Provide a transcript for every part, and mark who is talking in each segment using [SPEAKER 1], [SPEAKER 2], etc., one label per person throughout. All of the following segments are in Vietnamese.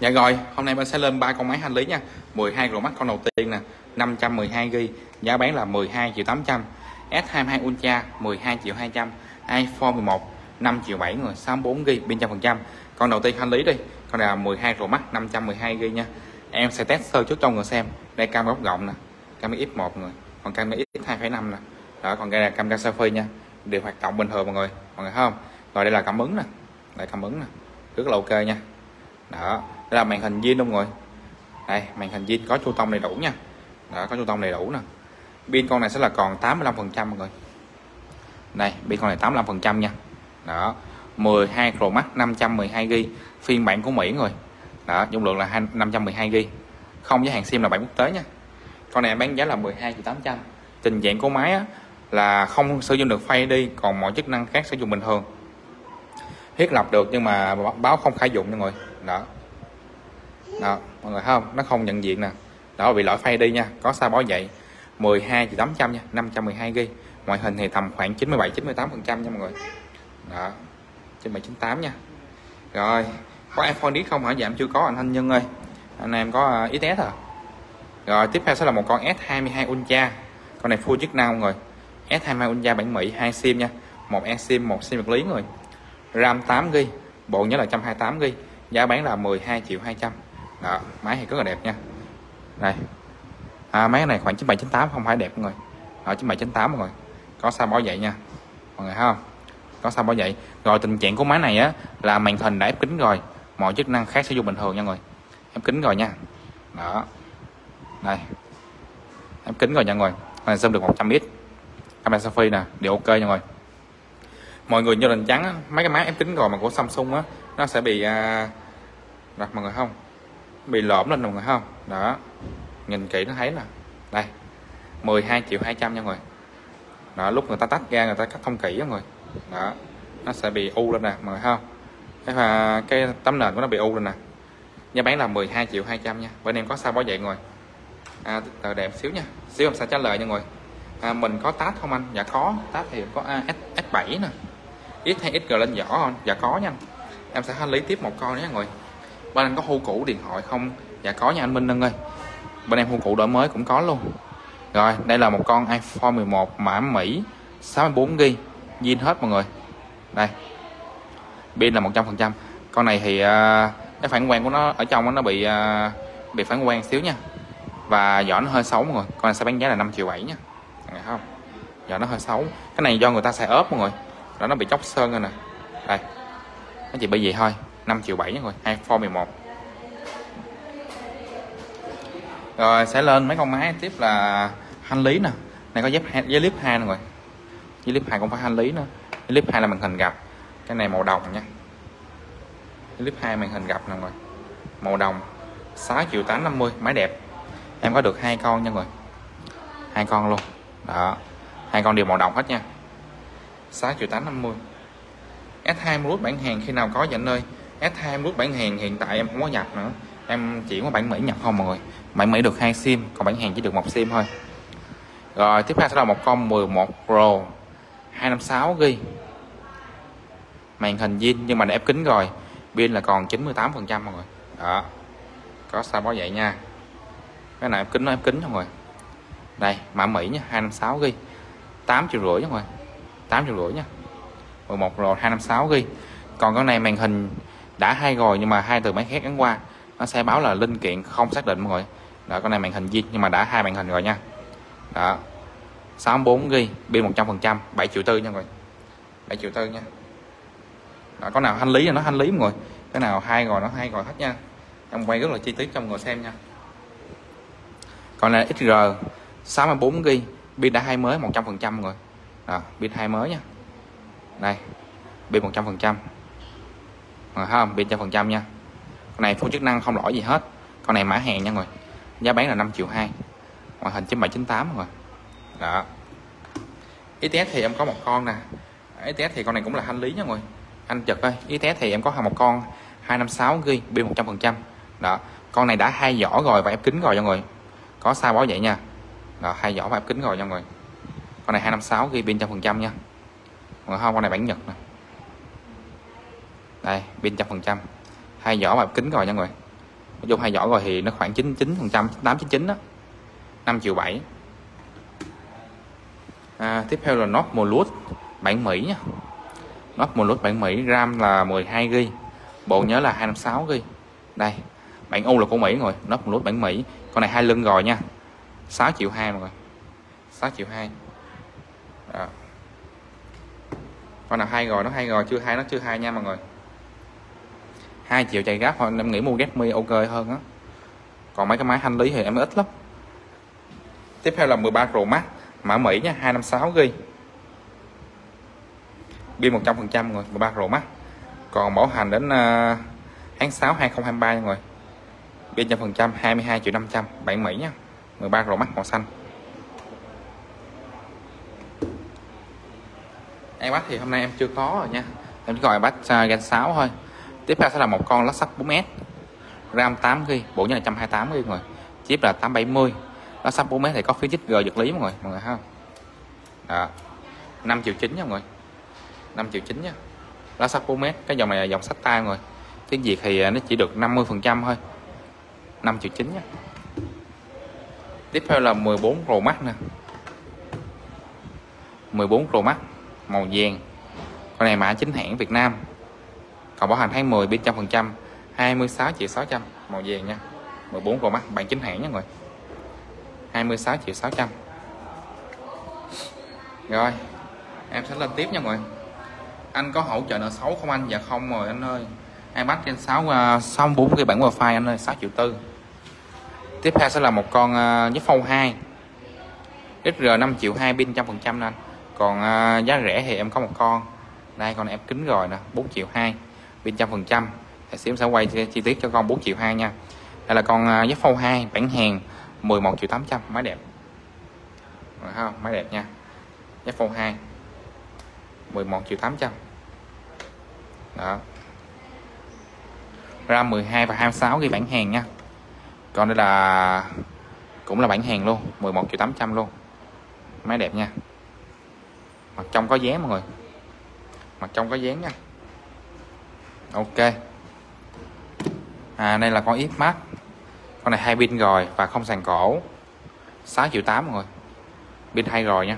[SPEAKER 1] Dạ rồi, hôm nay mình sẽ lên ba con máy hành lý nha. 12 Pro Max con đầu tiên nè, 512 GB, giá bán là 12 triệu 800. S22 Ultra 12 triệu 200. iPhone 11 5 triệu 7 người, 64 GB pin trăm phần trăm. Con đầu tiên hành lý đi. Con này là 12 Pro Max 512 GB nha. Em sẽ test sơ trước cho người xem. Đây cam góc rộng nè, camera F1 người, còn camera F2.5 nè. Đó, còn đây là camera selfie nha. Đều hoạt động bình thường mọi người, mọi người thấy không? Rồi đây là cảm ứng nè. Đây cảm ứng nè. Rất là ok nha. Đó, đây là màn hình zin luôn rồi đây màn hình zin có chu tông đầy đủ nha. Đó có chu tông đầy đủ nè. Pin con này sẽ là còn 85 phần trăm mọi người. Đây pin con này 85 phần trăm nha. Đó 12 Pro Max 512 GB phiên bản của Mỹ rồi đó dung lượng là 512 GB không giới hạn sim là bản quốc tế nha. Con này bán giá là 12 triệu 800 tình dạng của máy á, là không sử dụng được phay đi còn mọi chức năng khác sử dụng bình thường. Thiết lập được nhưng mà báo không khai dụng nha mọi người. Đó đó mọi người thấy không? Nó không nhận diện nè. Đó bị lỗi phay đi nha. Có sao báo vậy? 12 triệu 800 nha 512 ghi ngoại hình thì tầm khoảng 97 98 phần trăm nha mọi người. Đó 97 98 nha. Rồi có iPhone đi không hả? Dạ em chưa có anh Thanh Nhân ơi. Anh em có ờ, uh, XS à rồi tiếp theo sẽ là một con S22 Ultra. Con này full chức năng mọi người S22 Ultra bản Mỹ hai sim nha. Một e sim một sim vật lý người. RAM 8 g bộ nhớ là 128 g giá bán là 12 triệu 200 đó máy thì rất là đẹp nha. Đây. À, máy này khoảng 9798 không phải đẹp mọi người. Ở 9798 mọi người. Có sao bảo vậy nha mọi người thấy không? Có sao bảo vậy rồi tình trạng của máy này á là màn hình đã ép kính rồi. Mọi chức năng khác sử dụng bình thường nha mọi người. Ép kính rồi nha. Đó. Đây. Ép kính rồi nha mọi người. Này zoom được 100 x camera selfie nè đều ok nha mọi người. Mọi người như lần trắng mấy cái máy ép kính rồi mà của Samsung á nó sẽ bị à, đặt mọi người không? Bị lõm lên mọi người không? Đó. Nhìn kỹ nó thấy nè. Đây. 12 triệu 200 nha mọi người. Đó lúc người ta tách ra người ta cắt không kỹ mọi người. Đó. Nó sẽ bị u lên nè mọi người không? Cái và cái tấm nền của nó bị u lên nè. Giá bán là 12 triệu 200 nha. Bên em có sao bảo vệ ngồi à, từ đẹp xíu nha. Xíu em sẽ trả lời nha ngồi à, mình có tát không anh? Dạ có. Tát thì có à, S, S7 nè. Ít hay ít rồi lên vỏ không? Dạ có nha. Em sẽ lấy tiếp một con nhé mọi người bên anh có hưu cũ điện thoại không? Dạ có nha anh Minh Đăng ơi. Bên em hưu cũ đổi mới cũng có luôn. Rồi đây là một con iPhone 11 mã Mỹ 64GB zin hết mọi người. Đây. Pin là 100% con này thì uh, cái phản quang của nó ở trong nó bị uh, bị phản quang xíu nha. Và vỏ nó hơi xấu mọi người. Con này sẽ bán giá là 5 triệu 7 nha. Nghe không? Vỏ nó hơi xấu. Cái này do người ta xài ốp mọi người. Đó nó bị chóc sơn rồi nè. Đây. Nó chỉ bởi vậy thôi. 5 triệu 7 nha rồi form 11 rồi, sẽ lên mấy con máy tiếp là hành lý nè. Này, có dép với clip 2 nè rồi với clip 2 cũng phải hành lý nữa. Clip 2 là màn hình gặp. Cái này màu đồng nha. Clip 2 màn hình gặp nè rồi màu đồng 6 triệu 850 máy đẹp. Em có được hai con nha người. Hai con luôn. Đó. Hai con đều màu đồng hết nha. 6 triệu 850 S2 Plus bản hàng khi nào có vậy anh ơi? S20 bản hàng, hiện tại em không có nhập nữa. Em chỉ có bản Mỹ nhập không mọi người. Bản Mỹ được hai sim, còn bản hàng chỉ được một sim thôi. Rồi, tiếp theo sẽ là một con 11 Pro 256 GB màn hình zin, nhưng mà đã ép kính rồi. Pin là còn 98 phần trăm mọi người. Đó. Có sao báo vậy nha. Cái này ép kính nó ép kính mọi người. Đây, mã Mỹ nha 256 GB 8 triệu rưỡi mọi người. 8 triệu rưỡi nha. 11 Pro 256 GB còn con này màn hình đã hai rồi nhưng mà hai từ máy khác gắn qua. Nó sẽ báo là linh kiện không xác định mọi người. Đó con này màn hình zin nhưng mà đã hai màn hình rồi nha. Đó. 64 GB pin 100 phần trăm 7 triệu tư nha mọi người. 7 triệu tư nha. Đó, có nào hành lý là nó hành lý mọi người. Cái nào hai rồi nó hai rồi hết nha. Em quay rất là chi tiết cho mọi người xem nha. Còn là XR 64 GB pin đã hai mới 100 phần trăm rồi đó, pin hai mới nha. Đây pin 100 phần trăm mà không? Pin trăm phần trăm nha. Con này full chức năng không lỗi gì hết. Con này mã hàng nha người. Giá bán là 5 triệu hai. Ngoại hình 9798 rồi đó. ITS thì em có một con nè. ITS thì con này cũng là thanh lý nha mọi người. Anh chật ơi ITS thì em có một con 256 ghi pin 100 phần trăm. Đó. Con này đã hai vỏ rồi và ép kính rồi cho người. Có sao báo vậy nha. Đó, hai vỏ và ép kính rồi cho người. Con này 256 ghi pin trăm phần trăm nha. Mọi không? Con này bản nhật nè đây pin trăm phần trăm. Hai vỏ và kính rồi nha mọi người. Nói chung hai giỏ rồi thì nó khoảng 99 phần trăm 899 đó 5 triệu 7 à, tiếp theo là nốt mùa lút bản Mỹ nha nốt mùa lút bản Mỹ RAM là 12 GB bộ nhớ là 256 GB đây bản U là của Mỹ rồi nốt mùa lút bản Mỹ. Con này hai lưng rồi nha. 6 triệu 2 mọi người. 6 triệu 2 Đó. con nào hay rồi nó hay rồi chưa hay nó chưa hay nha mọi người. 2 triệu chạy gáp thôi em nghĩ mua Redmi ok hơn á. Còn mấy cái máy hành lý thì em ít lắm. Tiếp theo là 13 Pro Max mã Mỹ nha 256 GB pin 100 phần trăm rồi 13 Pro Max. Còn bảo hành đến uh, tháng 6 2023 nha mọi người. Pin trăm phần trăm 22 triệu 500 bản Mỹ nha. 13 Pro Max màu xanh. iPad thì hôm nay em chưa có rồi nha. Em chỉ gọi iPad uh, Gen 6 thôi tiếp theo sẽ là một con lắc sắt 4S RAM 8GB bộ nhớ là 128GB mọi người. Chip là 870 lắc sắt 4S thì có phía chích G vật lý mọi người mọi người thấy không? Đó. 5 triệu 9 nha mọi người. 5 triệu 9 nha. Lá sắt 4S cái dòng này là dòng sách tay mọi người. Tiếng Việt thì nó chỉ được 50 phần trăm thôi. 5 triệu 9 nha. Tiếp theo là 14 Pro Max nè. 14 Pro Max, màu vàng. Con này mã chính hãng Việt Nam còn bảo hành 20 bên trăm phần trăm 26 triệu 600 màu vàng nha. 14 con mắt bản chính hãng nha mọi người. 26 triệu 600 rồi em sẽ lên tiếp nha mọi người. Anh có hỗ trợ nợ xấu không anh? Dạ không rồi anh ơi. em bắt trên 6 uh, 64 cái bản wifi anh ơi 6 triệu tư. Tiếp theo sẽ là một con uh, với phâu 2 XR 5 triệu 2 pin trăm phần trăm anh. Còn uh, giá rẻ thì em có một con. Đây con này em kính rồi nè 4 triệu 2 pin trăm phần trăm xíu sẽ quay chi tiết cho con 4 triệu 2 nha. Đây là con uh, phô 2 bản hàng 11 triệu 800 máy đẹp. Rồi không máy đẹp nha. Giá phô 2 11 triệu 800 đó. RAM 12 và 26 ghi bản hàng nha. Còn đây là cũng là bản hàng luôn 11 triệu 800 luôn. Máy đẹp nha. Mặt trong có dán mọi người. Mặt trong có dán nha ok. À đây là con ít mắt. Con này hai pin rồi và không sàn cổ. 6 triệu 8 mọi người. Pin hay rồi nha.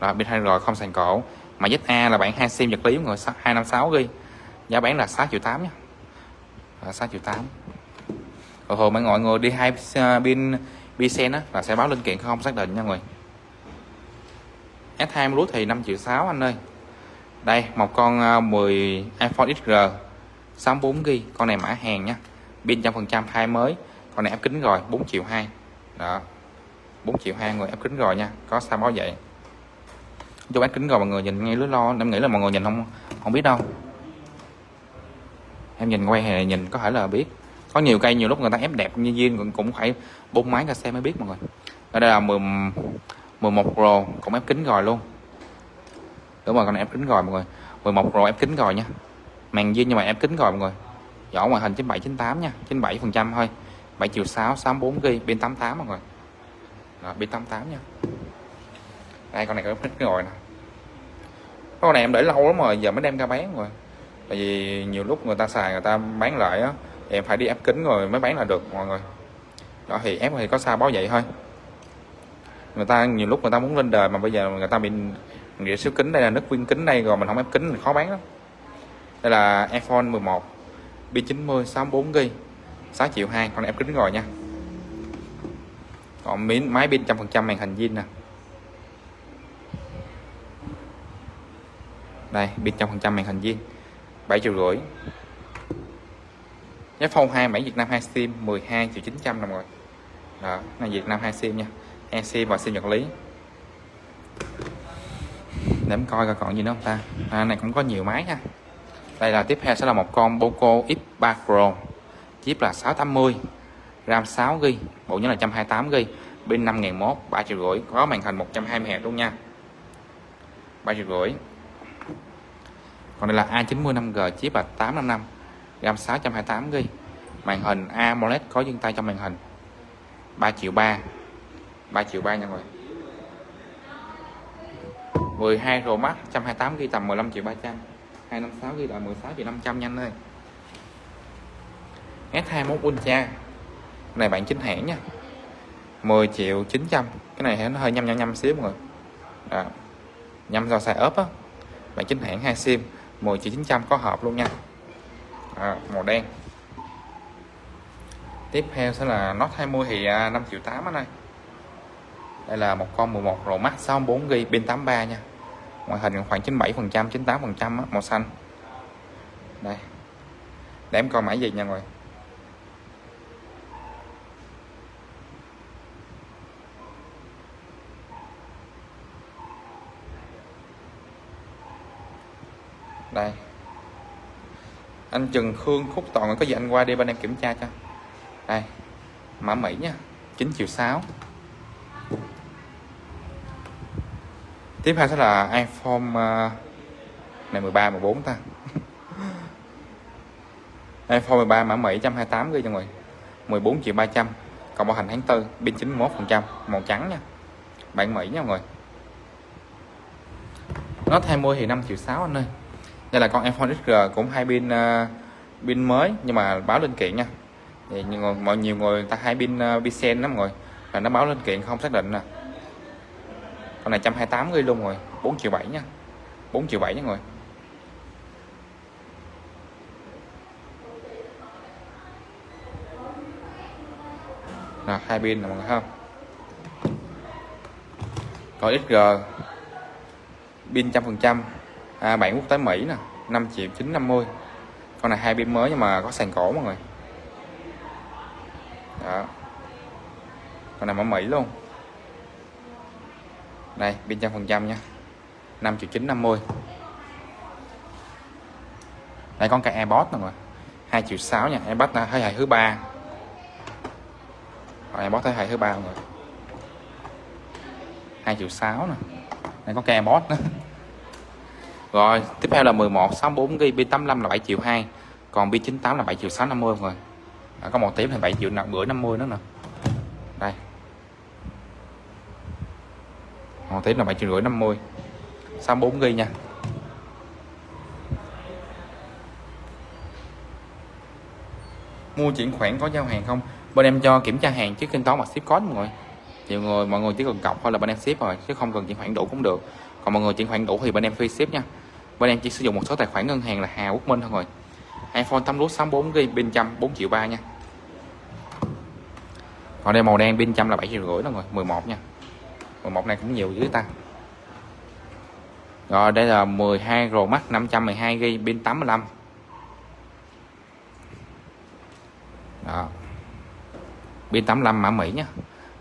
[SPEAKER 1] Rồi pin hay rồi không sàn cổ. Mà ZA là bản hai sim vật lý mọi người 256 ghi. Giá bán là 6 triệu 8 nha. À, 6 triệu 8 rồi hồi mọi người đi hai à, pin pin á là sẽ báo linh kiện không xác định nha mọi người. S2 Plus thì 5 triệu 6 anh ơi đây một con à, 10 iPhone XR 64GB con này mã hàng nhá pin trăm phần trăm hai mới. Con này ép kính rồi 4 triệu 2 đó 4 triệu 2 người ép kính rồi nha có sao báo vậy? Cho bán kính rồi mọi người nhìn ngay lưới lo em nghĩ là mọi người nhìn không không biết đâu. Em nhìn quay thì nhìn có thể là biết. Có nhiều cây nhiều lúc người ta ép đẹp như viên cũng, cũng phải bốn máy ra xe mới biết mọi người. Ở đây là 10, 11 Pro cũng ép kính rồi luôn đúng rồi con này ép kính rồi mọi người. 11 rồi ép kính rồi nha. Màn viên nhưng mà ép kính rồi mọi người. Vỏ ngoại hình 97 98 nha. 97 phần trăm thôi. 7 triệu 6 64 ghi. Bên 88 mọi người. Đó, bên 88 nha. Đây con này có ép kính rồi nè. Con này em để lâu lắm rồi giờ mới đem ra bán rồi. Tại vì nhiều lúc người ta xài người ta bán lại á em phải đi ép kính rồi mới bán là được mọi người. Đó thì ép thì có sao báo vậy thôi. Người ta nhiều lúc người ta muốn lên đời mà bây giờ người ta bị nghĩa siêu kính đây là nước viên kính đây, rồi mình không ép kính, mình khó bán lắm. Đây là iPhone 11 B90 64 GB 6 triệu 2 con ép kính rồi nha. Còn miếng, máy pin trăm phần trăm màn hình zin nè. Đây, pin trăm phần trăm màn hình zin 7 triệu rưỡi. Giá phone 2 7 Việt Nam 2 sim 12 triệu 900 đồng rồi đó, này Việt Nam 2 sim nha e sim và sim nhật lý để em coi coi còn gì nữa không ta? À, này cũng có nhiều máy nha đây là tiếp theo sẽ là một con Poco X3 Pro. Chip là 680 RAM 6 GB bộ nhớ là 128 GB pin 5001 3 triệu rưỡi có màn hình 120 Hz luôn nha. 3 triệu rưỡi. Còn đây là A90 5G chip là 855 RAM 628 GB màn hình AMOLED có dương tay trong màn hình. 3 triệu 3 3 triệu 3 nha mọi người. 12 Pro Max 128 ghi tầm 15 triệu 300 256 ghi là 16 triệu 500 nhanh ơi. S21 Ultra. Này bạn chính hãng nha. 10 triệu 900 cái này nó hơi nhăm nhăm nhăm xíu mọi người. À, nhăm do xài ốp á. Bạn chính hãng hai sim 10 triệu 900 có hộp luôn nha. À, màu đen. Tiếp theo sẽ là Note 20 thì à, 5 triệu 8 anh ơi đây là một con 11 Pro Max 64 GB pin 83 nha. Ngoại hình khoảng 97 phần trăm 98 phần trăm màu xanh. Đây. Để em coi mã gì nha mọi người. Đây. Anh Trần Khương Khúc Toàn có gì anh qua đi bên em kiểm tra cho. Đây. Mã Mỹ nha. 9 triệu 6 tiếp theo sẽ là iPhone uh, này 13 14 ta. iPhone 13 mã Mỹ 128 ghi cho người. 14 triệu 300 còn bảo hành tháng 4 pin 91 phần trăm màu trắng nha. Bạn Mỹ nha mọi người. Nó 20 thì 5 triệu 6 anh ơi. Đây là con iPhone XR cũng hai pin uh, pin mới nhưng mà báo linh kiện nha. Thì nhiều người, mọi nhiều người ta hai pin ờ, uh, pin sen lắm rồi là nó báo linh kiện không xác định nè con này 128 ghi luôn rồi 4 triệu 7 nha. 4 triệu 7 nha người. Là hai pin là mọi người không còn XG pin trăm phần trăm. À, bản quốc tế Mỹ nè 5 triệu 950 con này hai pin mới nhưng mà có sàn cổ mọi người. Đó. Con này mã Mỹ luôn đây pin trăm phần trăm nha. 5 triệu 950 đây con cái AirPods nè mọi 2 triệu 6 nha. AirPods thế hệ thứ ba. AirPods thế hệ thứ ba mọi người. 2 triệu 6 nè. Đây có cái AirPods nữa. Rồi tiếp theo là 11 64 GB pin 85 là 7 triệu 2 còn pin 98 là 7 triệu 650 mọi người. À, có một tiếp là 7 triệu bữa 50 nữa nè. Đây một tiếp là bảy triệu rưỡi năm mươi. Sáu bốn ghi nha? Mua chuyển khoản có giao hàng không? Bên em cho kiểm tra hàng trước kênh toán mà ship code mọi người. Nhiều người, mọi người chỉ cần cọc thôi là bên em ship rồi, chứ không cần chuyển khoản đủ cũng được. Còn mọi người chuyển khoản đủ thì bên em free ship nha. Bên em chỉ sử dụng một số tài khoản ngân hàng là Hà Quốc Minh thôi rồi iPhone 8 Plus 64 g pin trăm 4 triệu 3 nha. Còn đây màu đen pin trăm là 7 triệu rưỡi đó rồi 11 nha. 11 này cũng nhiều dữ ta. Rồi, đây là 12 Pro Max 512 GB pin 85 đó. Pin 85 mã Mỹ nhá.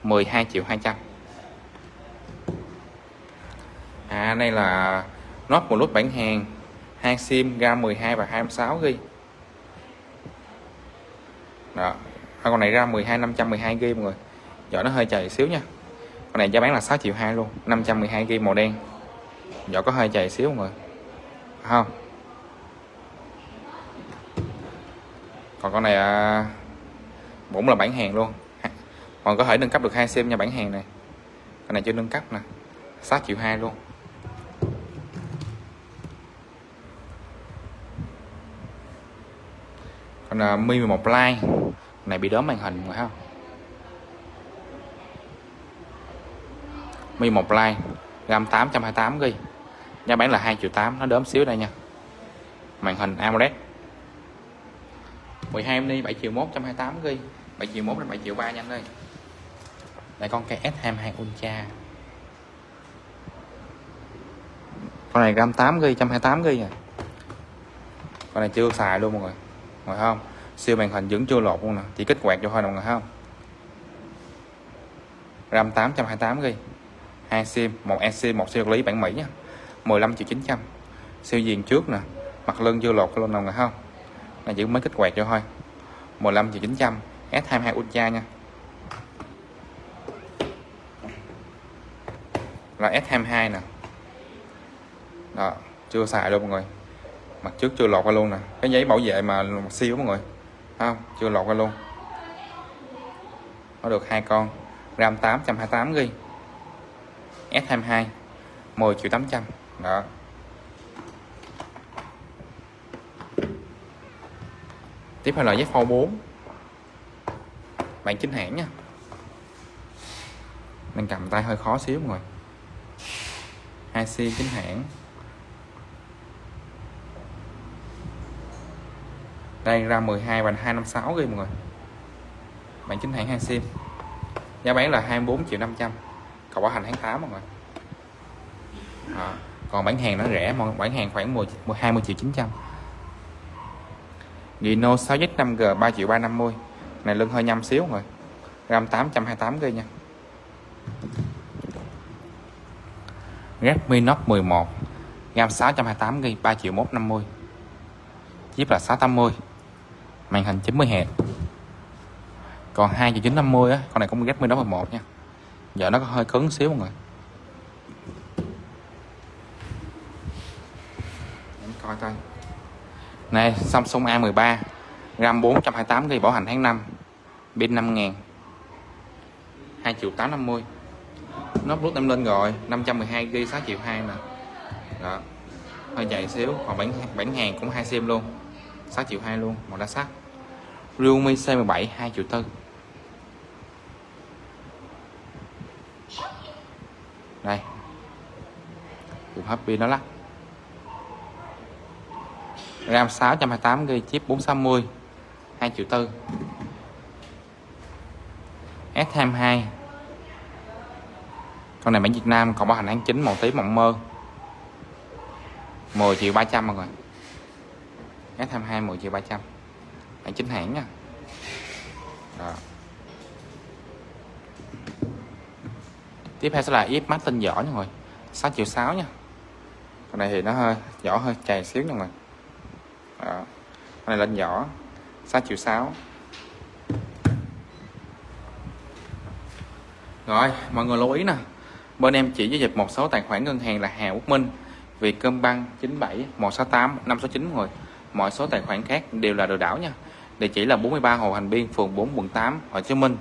[SPEAKER 1] 12 triệu 200 à đây là nốt một nút bản hàng. hai sim ra 12 và 26 GB đó. À, con này ra 12 512 GB mọi người. Vỏ nó hơi chạy xíu nha con này giá bán là 6 triệu 2 luôn 512 ghi màu đen. Vỏ có hơi chày xíu mọi người. Không? Còn con này à, cũng là bản hàng luôn. Còn có thể nâng cấp được hai sim nha bản hàng này. Con này chưa nâng cấp nè. 6 triệu 2 luôn. Còn uh, à, Mi 11 Lite này bị đớm màn hình rồi không? Mi 1 Lite RAM 828 GB giá bán là 2 triệu 8 nó đớm xíu đây nha. Màn hình AMOLED. 12 mini 7 triệu 1 128 GB 7 triệu 1 đến 7 triệu 3 nhanh đây ơi. Đây con cái S22 Ultra. Con này RAM 8 GB 128 GB à. Con này chưa xài luôn mọi người. Mọi không? Siêu màn hình vẫn chưa lột luôn nè. Chỉ kích quạt cho thôi mọi người không? RAM 828 GB hai sim một eSIM một siêu lý bản Mỹ nha. 15 triệu 900 siêu diện trước nè, mặt lưng chưa lột luôn nào người không? Này chỉ mới kích quạt cho thôi. 15 triệu 900 S22 Ultra nha. Là S22 nè. Đó, chưa xài đâu mọi người. Mặt trước chưa lột ra luôn nè. Cái giấy bảo vệ mà siêu mọi người. Không? Chưa lột ra luôn. Nó được hai con, RAM 828 GB S22 10 triệu 800 đó. Tiếp theo là Z Fold 4 bản chính hãng nha. Đang cầm tay hơi khó xíu mọi người. Hai c chính hãng. Đây, ra 12 và 256 ghi mọi người. Bản chính hãng hai sim giá bán là 24 triệu 500 cầu bảo hành tháng 8 mọi người à, còn bán hàng nó rẻ mà bán hàng khoảng 10, 20 triệu 900 Gino 6X 5G 3 triệu 350 này lưng hơi nhâm xíu rồi RAM 828 g nha. Redmi Note 11 RAM 628 g 3 triệu 150 chip là 680 màn hình 90 Hz còn 2 triệu 950 á con này cũng Redmi Note 11 nha giờ nó có hơi cứng xíu mọi người. Coi coi. Này, Samsung A13 RAM 428GB bảo hành tháng 5 pin 5000 2 triệu 850 Nó notebook em lên rồi 512GB 6 triệu 2 nè đó, hơi dày xíu, còn bản bản hàng cũng hai sim luôn 6 triệu 2 luôn, màu đa sắc. Realme C17 2 triệu 4 đây dùng hết pin nó lắc. RAM 628GB chip 460 2 triệu tư. S22 con này bản Việt Nam, còn bảo hành tháng 9 màu tím mộng mơ. 10 triệu 300 mọi người. S22 10 triệu 300 bản chính hãng nha. Đó. Tiếp theo sẽ là IF Max tinh vỏ nha mọi người. 6 triệu 6 nha. Con này thì nó hơi vỏ hơi, chày xíu nha mọi người. Đó. con này lên vỏ 6 triệu 6 rồi, mọi người lưu ý nè. Bên em chỉ giao dịch một số tài khoản ngân hàng là Hà Quốc Minh, Vietcombank 97 168 569 mọi người. Mọi số tài khoản khác đều là lừa đảo nha. Địa chỉ là 43 Hồ Hành Biên, phường 4 quận 8 Hồ Chí Minh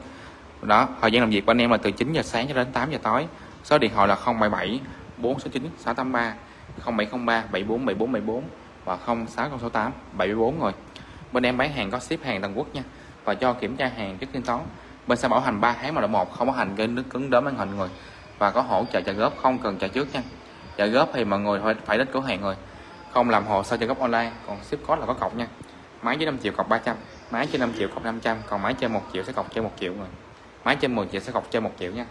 [SPEAKER 1] đó, thời gian làm việc của anh em là từ 9 giờ sáng cho đến 8 giờ tối. Số điện thoại là 077 469 683 0703 74 74 74 và 06068 74 rồi bên em bán hàng có ship hàng toàn quốc nha, và cho kiểm tra hàng trước thanh toán bên sẽ bảo hành 3 tháng mà độ một không bảo hành gây nước cứng đớm màn hình người, và có hỗ trợ trả góp không cần trả trước nha. Trả góp thì mọi người phải phải đến cửa hàng rồi không làm hồ sơ trả góp online, còn ship code là có cọc nha. Máy dưới 5 triệu cọc 300 máy trên 5 triệu cọc 500 còn máy trên 1 triệu sẽ cọc trên 1 triệu rồi máy trên 10 triệu sẽ cọc trên 1 triệu nha.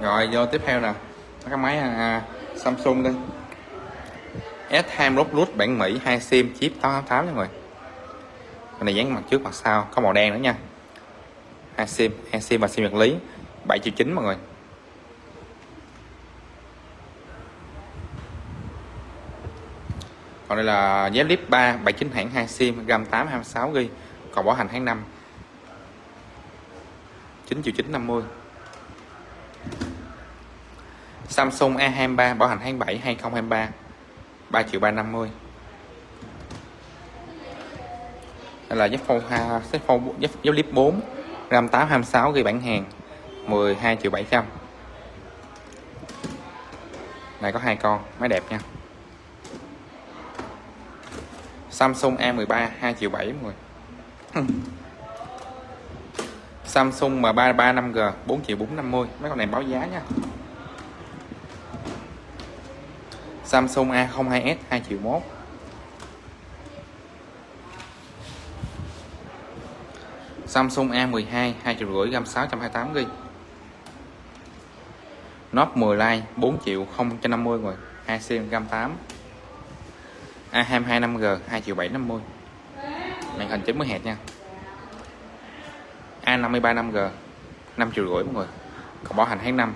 [SPEAKER 1] Rồi vô tiếp theo nè. Cái máy à, à Samsung đây. S2 Plus bản Mỹ 2 sim chip 888 nha mọi người. Cái này dán mặt trước mặt sau có màu đen nữa nha. Hai sim hai sim và sim vật lý. 7 triệu 9 mọi người. Còn đây là giá clip 3 79 hãng 2 sim gam 8 26 ghi còn bảo hành tháng 5 9 triệu 950 Samsung A23 bảo hành tháng 7 2023 3 triệu 350 đây là Z Fold Z Fold Z, Z Flip 4 RAM 826 ghi bản hàng 12 triệu 700 này có hai con máy đẹp nha. Samsung A13 2 triệu 7 mọi người Samsung M33 5G 4 triệu 450 mấy con này báo giá nha. Samsung A02s 2 triệu 1 Samsung A12 2 triệu rưỡi gam 628 GB Note 10 Lite 4 triệu 050 người. 2 sim gam 8 A22 5G 2 triệu 750 màn hình 90 Hz nha. A53 5G 5 triệu rưỡi mọi người. Còn bảo hành tháng 5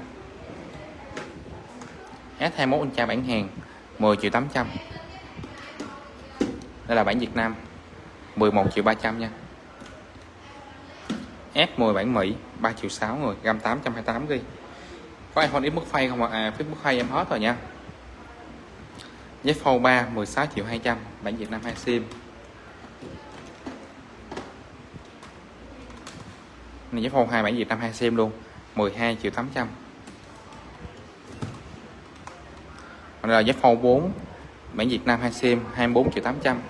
[SPEAKER 1] S21 Ultra bản hàng 10 triệu 800 đây là bản Việt Nam 11 triệu 300 nha. S10 bản Mỹ 3 triệu 6 người gam 828 ghi. Có iPhone X mức phay không ạ? À ít mức phay em hết rồi nha. Z Fold 3 16 triệu 200 bản Việt Nam 2 sim. Này Z Fold 2 bản Việt Nam 2 sim luôn 12 triệu 800 còn là Z Fold 4 bản Việt Nam 2 sim 24 triệu 800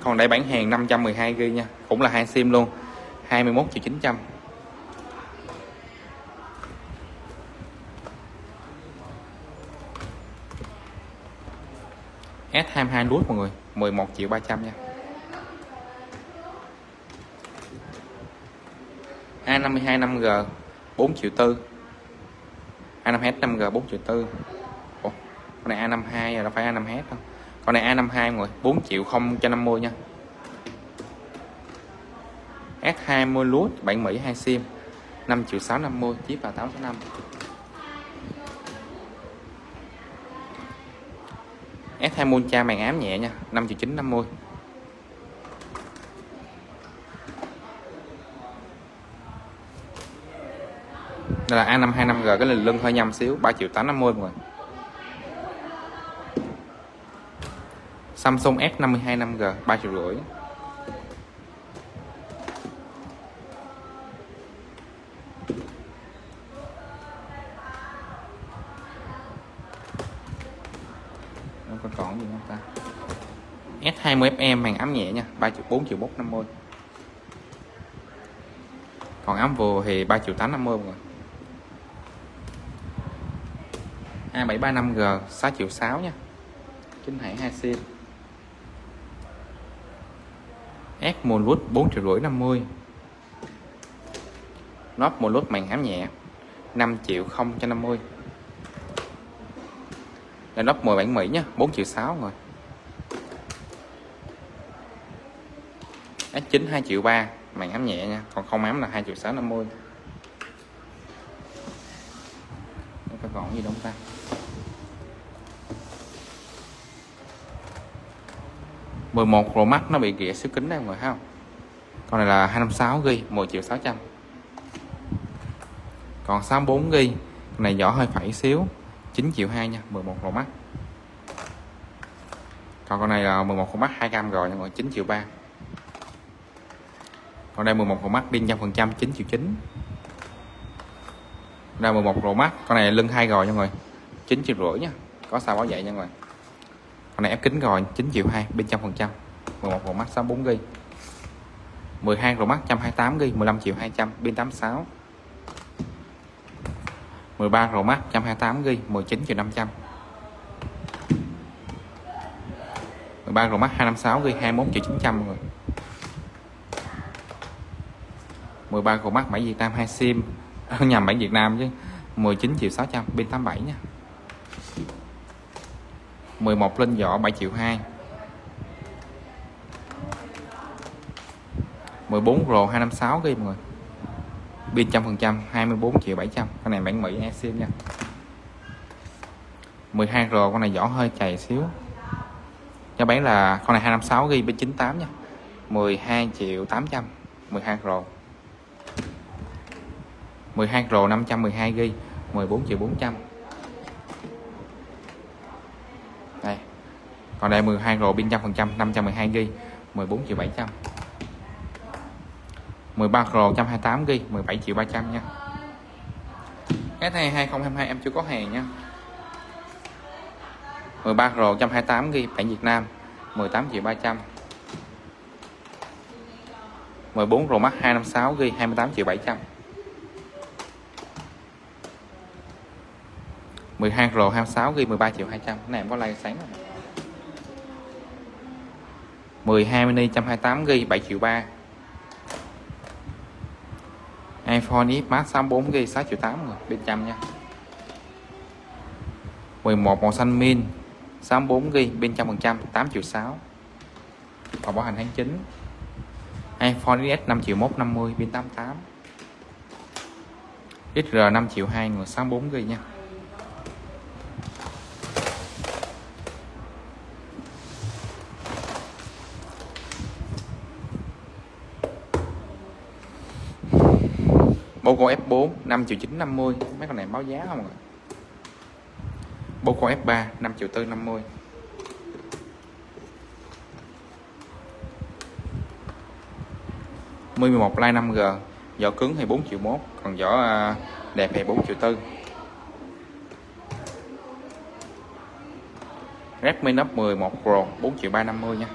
[SPEAKER 1] còn đây bản hàng 512 g nha, cũng là hai sim luôn 21 triệu 900 22 nút mọi người 11 triệu 300 nha. A52 5G 4 triệu tư. A5S 5G 4 triệu tư. Ủa, con này A52 rồi đâu phải A5S không. con này A52 mọi người 4 triệu 050 nha. S20 lút bản Mỹ 2 sim. 5 triệu 650 chip là 865 nét hai môn cha màn ám nhẹ nha. 5 triệu 950 Đây là A525G cái lưng hơi nhầm xíu 3 triệu 850 mọi người. Samsung F52 5G 3 triệu rưỡi Đâu có còn gì không ta 20 fm hàng ấm nhẹ nha 3 triệu 4 triệu 450 còn ấm vừa thì 3 triệu 850 rồi người. A735G 6 triệu 6 nha. Chính hãng 2 sim. S một lút 4 triệu rưỡi 50 Nóp một lút màn ám nhẹ 5 triệu 0 cho 50 Là nóp 10 bản Mỹ nha 4 triệu 6 rồi S9 2 triệu 3 màn ám nhẹ nha. Còn không ám là 2 triệu 650 có còn gì đâu ta? mười một Pro Max nó bị ghẻ xíu kính đây mọi người không? Con này là 256 GB 10 triệu 600 còn 64 GB này nhỏ hơi phẩy xíu 9 triệu 2 nha 11 Pro Max. Còn con này là 11 Pro Max 2 cam rồi nha mọi 9 triệu 3 còn đây 11 Pro Max pin trăm phần trăm 9 triệu 9 đây 11 Pro Max, con này lưng hai rồi nha mọi người. 9 triệu rưỡi nha, có sao bảo vậy nha mọi người. Con này ép kính rồi 9 triệu 2 pin trăm phần trăm. 11 Pro Max 64 GB 12 Pro Max 128 GB 15 triệu 200 pin 86 13 Pro Max 128 GB 19 triệu 500 13 Pro Max 256 GB 21 triệu 900 mọi người. 13 con mắt máy Việt Nam 2 sim. Nhầm 7 Việt Nam chứ. 19 triệu 600 pin 87 nha. 11 lên vỏ 7 triệu 2 14 Pro 256 ghi mọi người. Pin trăm phần trăm 24 triệu 700 con này bản Mỹ eSIM nha. 12 Pro, con này vỏ hơi chày xíu. Cho bán là, con này 256 ghi bên 98 nha. 12 triệu 800 12 Pro. 12 Pro 512 GB 14 triệu 400 đây. Còn đây 12 Pro pin trăm phần trăm 512 GB 14 triệu 700 13 Pro 128 GB 17 triệu 300 nha. Cái này 2022 em chưa có hàng nha. 13 Pro 128 GB bản Việt Nam 18 triệu 300 14 Pro Max 256 GB 28 triệu 700 12 Pro 26 ghi 13 triệu 200 cái này em có like sáng rồi 12 mini 128 ghi 7 triệu 3 iPhone X Max 64 ghi 6 triệu 8 rồi, bên trăm nha. 11 màu xanh min 64 ghi bên trăm phần trăm 8 triệu 6 và bảo hành tháng 9 iPhone XS 5 triệu 150 pin 88 XR 5 triệu 2 người 64 ghi nha. Boco F4 5 triệu 950 mấy con này báo giá không ạ? Boco F3 5 triệu 450 Mi 11 Lite 5G vỏ cứng thì 4 triệu 1 còn vỏ à, đẹp thì 4 triệu 4 Redmi Note 11 Pro 4 triệu 350 nha.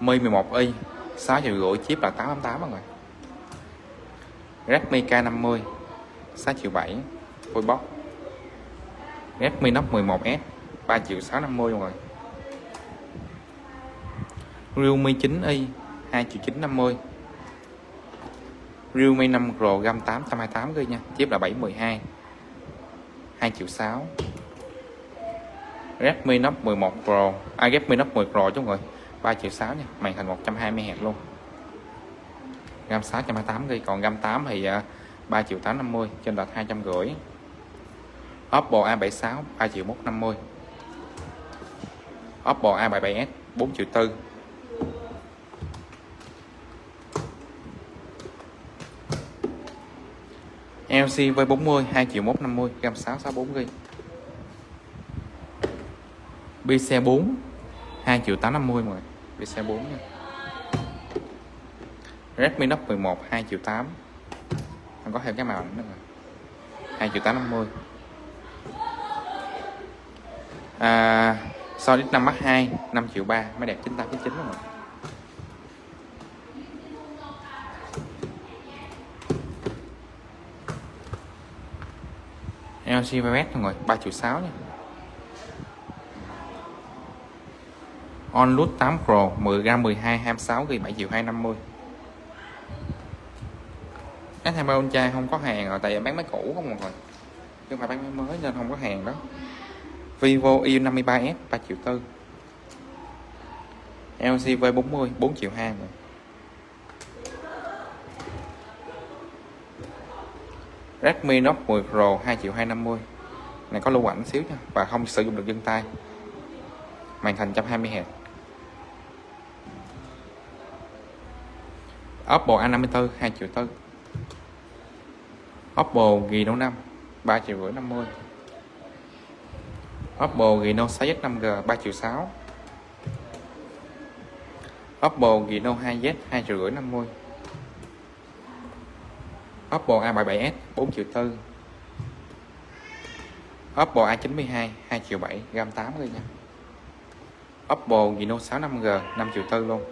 [SPEAKER 1] Mi 11i 6 triệu rưỡi chip là 888 mọi người. Redmi K50 6 triệu 7 full box. Redmi Note 11s 3 triệu 650 rồi. Realme 9i 2 triệu 950 Realme 5 Pro RAM 828 GB nha, chip là 712 2 triệu 6 Redmi Note 11 Pro à Redmi Note 10 Pro chứ rồi 3 triệu 6 nha, màn hình 120 Hz luôn gam 628 GB còn gam 8 thì à, 3 triệu 850 trên lệch 250 Oppo A76 3 triệu 150 Oppo A77s 4 triệu 4 LC V40 2 triệu 150 gam 664 GB BC 4 2 triệu 850 mọi người. BC 4 nha. Redmi Note 11 2 triệu 8 Anh có thêm cái màu nữa rồi. 2 triệu 850 à, Sony X5 Mark 2 5 triệu 3 máy đẹp 9899 mọi người LG VMS mọi người 3 triệu 6 nha. Onloot 8 Pro 10 gram 12 26 GB 7 triệu 250 S23 Ultra không có hàng rồi, tại vì bán máy cũ không rồi người chứ không bán máy mới nên không có hàng đó. Vivo U53s 3 triệu tư. LG V40 4 triệu 2 rồi Redmi Note 10 Pro 2 triệu 250 này, có lưu ảnh xíu nha, và không sử dụng được chân tay. Màn hình 120 Hz Oppo A54 2 triệu 4 Oppo Reno 5 3 triệu rưỡi 50 Oppo Reno 6S 5G 3 triệu 6 Oppo Reno 2Z 2 triệu rưỡi 50 Oppo A77s 4 triệu 4 Oppo A92 2 triệu 7 gam 8 thôi nha. Oppo Reno 6 5G 5 triệu 4 luôn.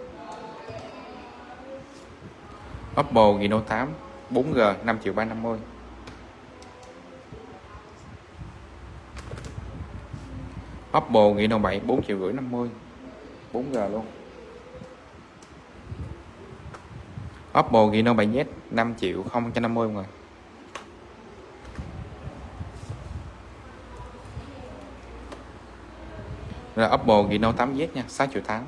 [SPEAKER 1] Oppo Reno 8 4G 5 triệu 350 Oppo Reno 7 4 triệu rưỡi 50 4G luôn. Oppo Reno 7Z 5 triệu 050 mọi người là Oppo Reno 8Z nha 6 triệu 8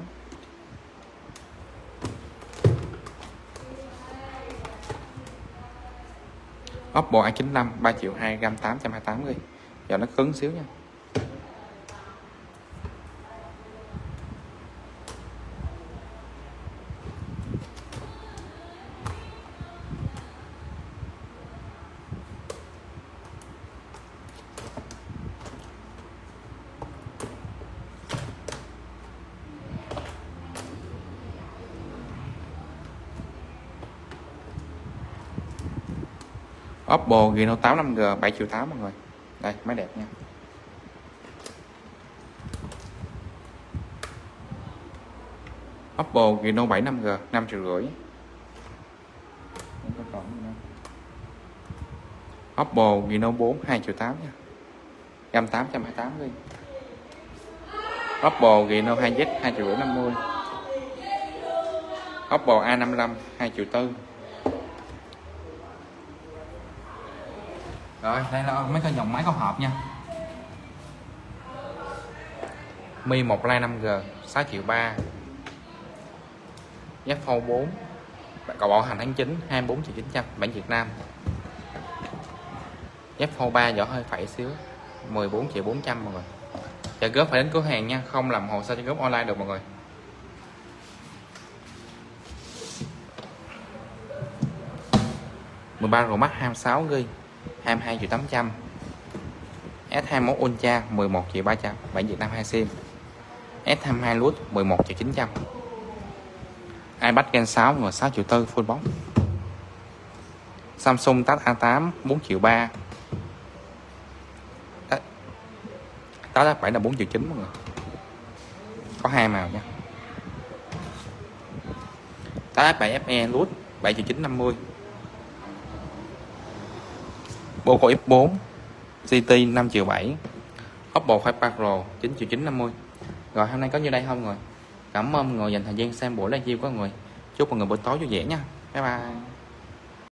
[SPEAKER 1] Oppo A95 3 triệu 2 RAM 828 GB giờ nó cứng xíu nha. Oppo Reno 8 5G 7 triệu 8 mọi người. Đây, máy đẹp nha. Oppo Reno 7 5G 5 triệu rưỡi. Oppo Reno 4 2 triệu 8 nha. RAM 828 đi. Oppo Reno 2Z 2 triệu 50 Oppo A55 2 triệu 4 rồi, đây là mấy cái dòng máy có hộp nha. Mi 1 Lite 5G 6 triệu 3 F Fold 4 Cậu bảo hành tháng 9 24 triệu 900 bản Việt Nam. F Fold 3 nhỏ hơi phẩy xíu 14 triệu 400 mọi người. Trả góp phải đến cửa hàng nha, Không làm hồ sơ trả góp online được mọi người. mười ba Pro Max 26 GB 22 triệu 800 S21 Ultra 11 triệu 300 bản Việt Nam 2 sim. S22 Lite 11 triệu 900 iPad Gen 6 là 6 triệu 4 full box Samsung Tab A8 4 triệu 3 Tab 8 7 là 4 triệu 9 mọi người. Có hai màu nha. 8 7 FE lút 7 triệu 950 Poco F4 CT 5 triệu 7 Oppo Find 3 Pro 9 triệu 950 Rồi, hôm nay có như đây? Không người Cảm ơn mọi người dành thời gian xem buổi livestream của mọi người. Chúc mọi người buổi tối vui vẻ nha. Bye bye.